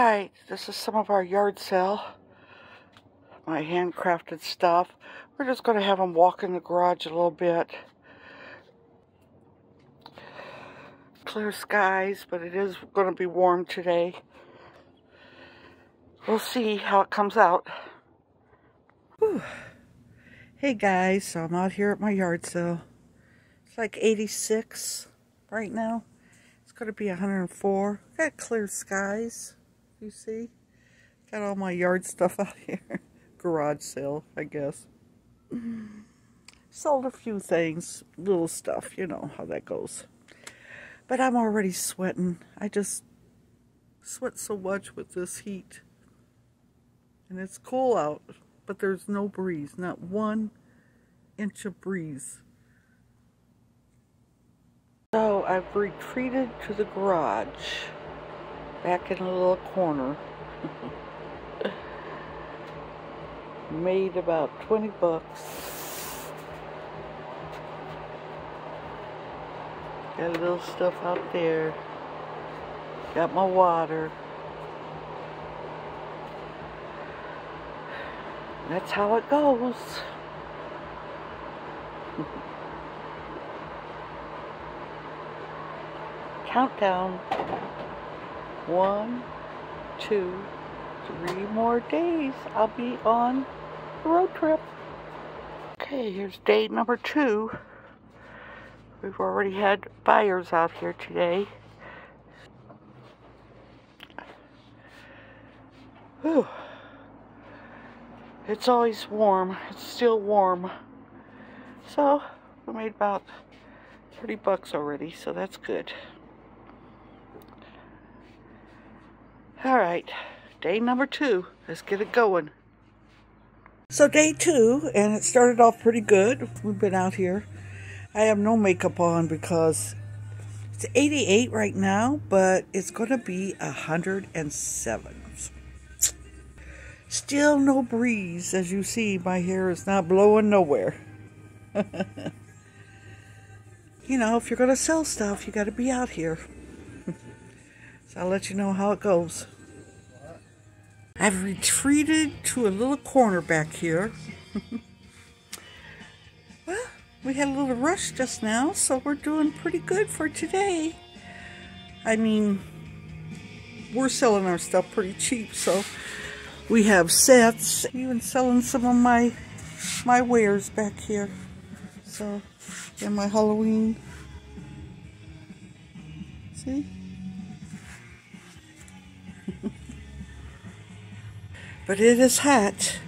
Alright, this is some of our yard sale. My handcrafted stuff. We're just going to have them walk in the garage a little bit. Clear skies, but it is going to be warm today. We'll see how it comes out. Whew. Hey guys, so I'm out here at my yard sale. It's like 86 right now. It's going to be 104. Got clear skies, you see. Got all my yard stuff out here. Garage sale, I guess. Sold a few things, little stuff, you know how that goes. But I'm already sweating. I just sweat so much with this heat. And it's cool out, but there's no breeze, not one inch of breeze. So I've retreated to the garage, back in a little corner. Made about 20 bucks. Got a little stuff out there. Got my water. That's how it goes. Countdown. One, two, three more days. I'll be on the road trip. Okay, here's day number two. We've already had buyers out here today. Whew. It's always warm. It's still warm. So, we made about 30 bucks already, so that's good. Alright, day number two. Let's get it going. So day two, and it started off pretty good. We've been out here. I have no makeup on because it's 88 right now, but it's going to be 107. Still no breeze. As you see, my hair is not blowing nowhere. you know, if you're going to sell stuff, you got to be out here. So I'll let you know how it goes. I've retreated to a little corner back here. well, we had a little rush just now, so we're doing pretty good for today. I mean, we're selling our stuff pretty cheap, so we have sets. Even selling some of my my wares back here. So, and my Halloween. See? But it is hot.